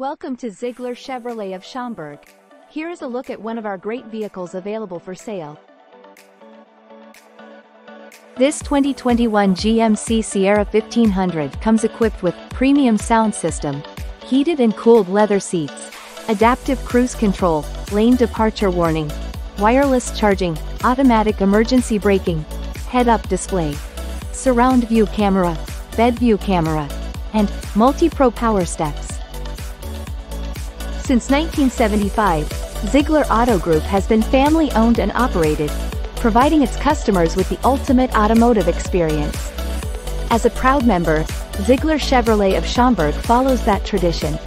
Welcome to Zeigler Chevrolet of Schaumburg. Here is a look at one of our great vehicles available for sale. This 2021 GMC Sierra 1500 comes equipped with premium sound system, heated and cooled leather seats, adaptive cruise control, lane departure warning, wireless charging, automatic emergency braking, head-up display, surround view camera, bed view camera, and multi-pro power steps. Since 1975, Zeigler Auto Group has been family-owned and operated, providing its customers with the ultimate automotive experience. As a proud member, Zeigler Chevrolet of Schaumburg follows that tradition.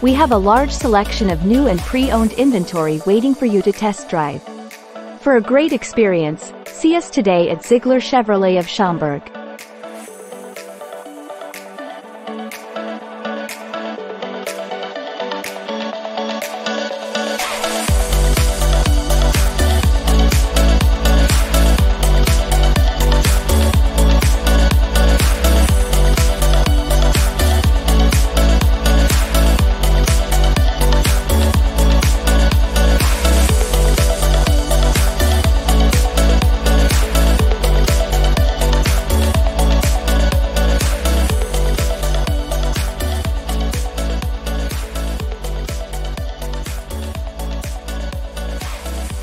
We have a large selection of new and pre-owned inventory waiting for you to test drive. For a great experience, see us today at Zeigler Chevrolet of Schaumburg.